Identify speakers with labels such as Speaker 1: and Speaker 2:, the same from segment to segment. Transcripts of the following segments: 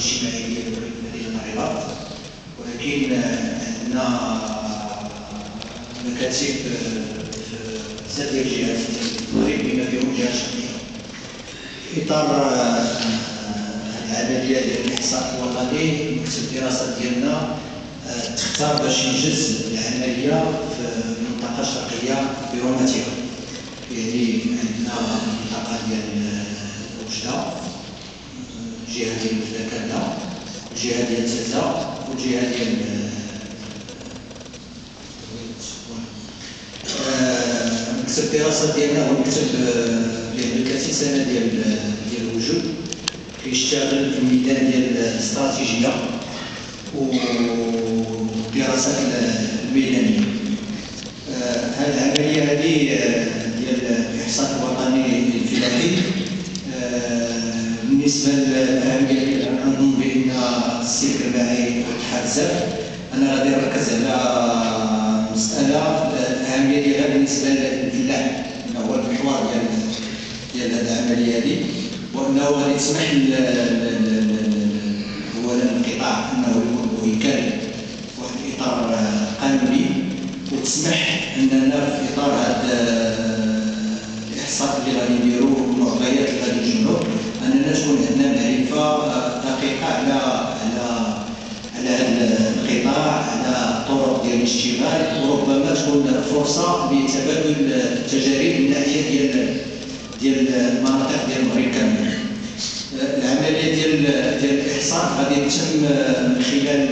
Speaker 1: الاجتماعي ديال مدينه الرباط ولكن عندنا مكاتب في بزاف ديال الجهات المغرب بما فيهم جهات شرقيه في اطار العملية ديال الاحصاء الوطني مكتب الدراسات ديالنا تختار باش ينجز العملية في المنطقة الشرقيه برمتها يعني عندنا المنطقة ديال وجده الجهه ديال كامله الجهه ديال تلزه والجهه ديال مكتب الدراسات ديالنا هو مكتب اللي عنده 30 سنة ديال ديال الوجود. كيشتغل في الميدان ديال الاستراتيجيه والدراسات بالنسبة للاهميه ديالها نظن بان السلك الماعي حرزه أنا غادي نركز على مساله الأهمية ديالها بالنسبة للفلاح هو المحور ديال ديال هذه العملية هذه وانه غادي تسمح هو القطاع انه يكون ويكال واحد الاطار قانوني وتسمح اننا في اطار هذا الاشتغال وربما تكون فرصة لتبادل التجارب من ناحيه ديال ديال المناطق ديال المغرب كامل. العملية ديال ديال الإحصاء غادي تتم من خلال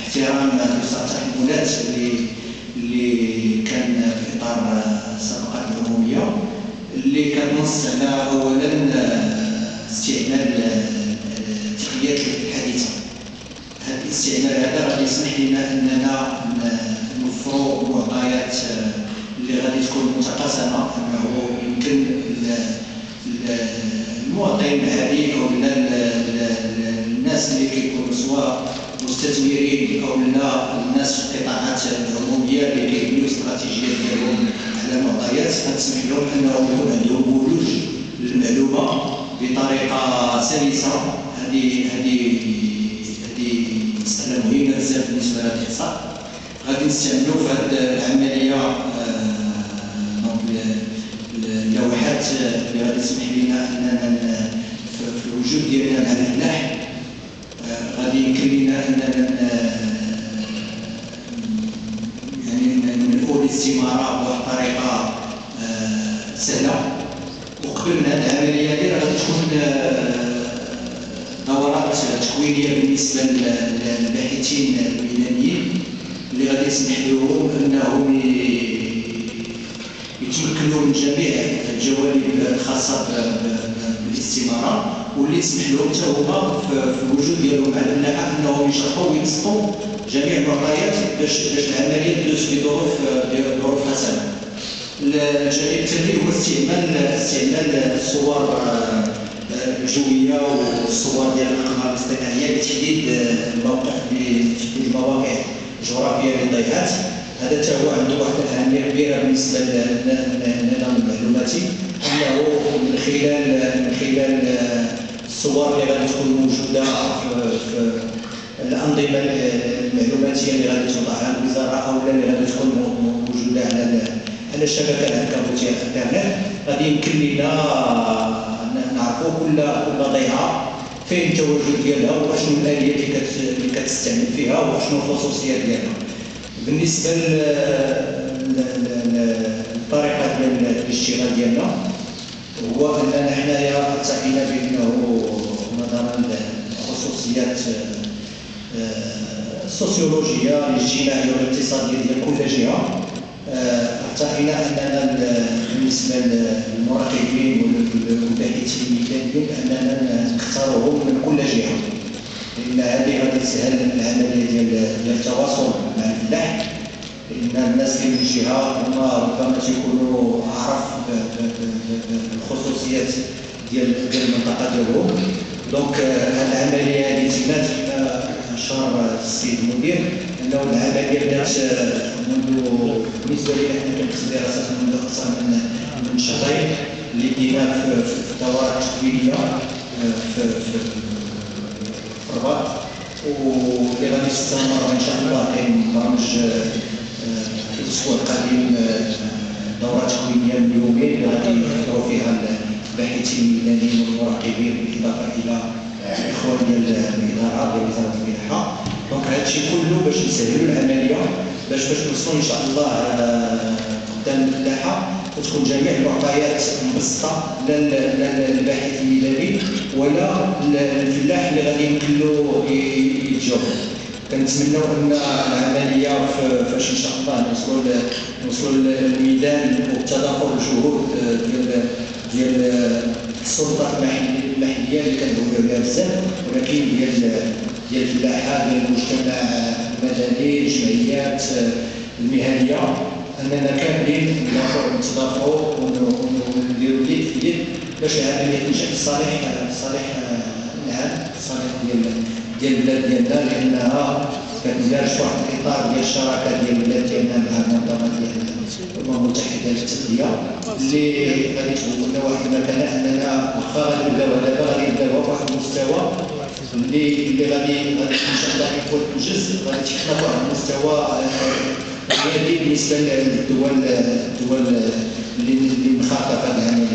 Speaker 1: احترام الأستاذ التحملات اللي اللي كان في إطار الصفقات العموميه اللي كنص على اولا استعمال التقنيات الحديثة. هذا الاستعمال هذا غادي يسمح لنا أننا نوفروا معطيات اللي غادي تكون متقاسمه انه يمكن المواطن العادي أو الناس اللي كيكونوا سواء مستثمرين أو لا الناس في القطاعات العموميه اللي كيبنيو استراتيجيات ديالهم على معطيات غتسمح لهم انهم يكون عندهم ولوج للمعلومه بطريقه سلسه هذه هذه هذه مساله مهمه بزاف بالنسبة الاحصاء غادي نستعملوا في هذه العملية اللوحات اللي غادي تسمح لنا أننا في الوجود ديالنا مع الفلاح غادي يمكن لنا أننا يعني نملؤوا الاستمارة بواحد الطريقة سهلة. وقبل من هذه العملية هذه غادي تكون دورات تكوينية بالنسبة للباحثين الميدانيين اللي غادي يسمح لهم انهم يتمكنوا من جميع الجوانب الخاصة بالاستمارة واللي يسمح لهم حتى هما في الوجود ديالهم مع الفلاحه أنهم يشرحوا وينسقوا جميع المعطيات باش باش العملية تدوز في ظروف ظروف حسنة. الجانب الثاني هو استعمال استعمال الصور الجوية والصور ديال الأقمار الاصطناعيه لتحديد الموقع لتحديد المواقع الجغرافيه للضيعات هذا حتى هو عنده واحد الأهمية كبيرة بالنسبة للنظام المعلوماتي أنه من خلال من خلال الصور اللي غادي تكون موجودة في, الأنظمة المعلوماتية اللي غادي توضع على الوزارة أو اللي غادي تكون موجودة على على الشبكة العنكبوتيه الإنترنت. غادي يمكن لنا نعرفوا كل كل ضيعة فين التواجد ديالها وشنو الآلية اللي فيها وشنو الخصوصيات ديالها. بالنسبة للطريقه ديال الاشتغال ديالنا هو أننا حنايا ارتقينا بأنه نظرا لخصوصيات السوسيولوجيه الاجتماعية والاقتصادية ديال كل جهة. ارتقينا أننا بالنسبة للمراقبين والباحثين الميدانيين أننا نختارهم من كل جهه لأن هذه غادي تسهل العملية ديال التواصل مع الفلاح لأن الناس اللي من جهه هما ربما تيكونوا أعرف بالخصوصيات ديال المنطقة ديالهم دونك هذه العملية هذه تمات أشار السيد المدير أنه العملية بدأت منذ بالنسبة لي إحنا كنقصد دراسات منذ أكثر من من شهرين اللي دينا في الدورات التكوينيه في الرباط واللي غادي تستمر ان شاء الله كاين برامج آه، في الأسبوع القادم دورات تكوينيه من يومين اللي غادي يحضروا فيها الباحثين الميدانيين والمراقبين بالاضافه إلى الاخوان ديال الاداره ديال وزاره الملاحه دونك هادشي كله باش نسهلوا العملية باش باش نوصلوا ان شاء الله قدام الفلاحه وتكون جميع المعطيات مبسطه للباحث الميداني ولا الفلاح اللي غادي يمكن يتجاوب كنتمنوا أن العملية فاش ان شاء الله نوصلوا نوصلوا للميدان وبتضافر الجهود ديال ديال السلطة المحليه اللي كندويو عليها بزاف ولكن ديال ديال الفلاحة ديال المجتمع المدني الجمعيات المهنية أننا كاملين نتضافروا ونديروا يد في يد باش العملية تنجح في صالح صالح العام صالح ديال ديال البلاد ديالنا لأنها كتندار في واحد الإطار ديال الشراكة ديال البلاد ديالنا مع المنظمه ديال الأمم المتحدة للتغذيه اللي غادي تكون لنا واحد المكانه أننا واخا غادي نبداو دابا غادي نبداو بواحد المستوى اللي اللي غادي غادي إن شاء الله يكون جزء غادي تحنا بواحد المستوى هذه بالنسبة للدول الدول اللي مخاطبه العملية